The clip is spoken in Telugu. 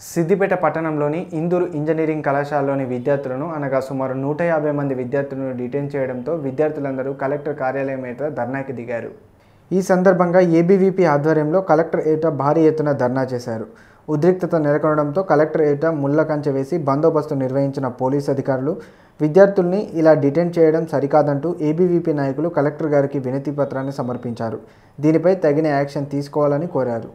సిద్దిపేట పట్టణంలోని ఇందూరు ఇంజనీరింగ్ కళాశాలలోని విద్యార్థులను అనగా సుమారు నూట యాభై మంది విద్యార్థులను డిటైన్ చేయడంతో విద్యార్థులందరూ కలెక్టర్ కార్యాలయం ఎదుట ధర్నాకి దిగారు. ఈ సందర్భంగా ఏబీవీపీ ఆధ్వర్యంలో కలెక్టర్ ఏటా భారీ ఎత్తున ధర్నా చేశారు. ఉద్రిక్తత నెలకొనడంతో కలెక్టర్ ఏట ముళ్ళ కంచె వేసి బందోబస్తు నిర్వహించిన పోలీసు అధికారులు విద్యార్థుల్ని ఇలా డిటైన్ చేయడం సరికాదంటూ ఏబీవీపీ నాయకులు కలెక్టర్ గారికి వినతి పత్రాన్ని సమర్పించారు. దీనిపై తగిన యాక్షన్ తీసుకోవాలని కోరారు.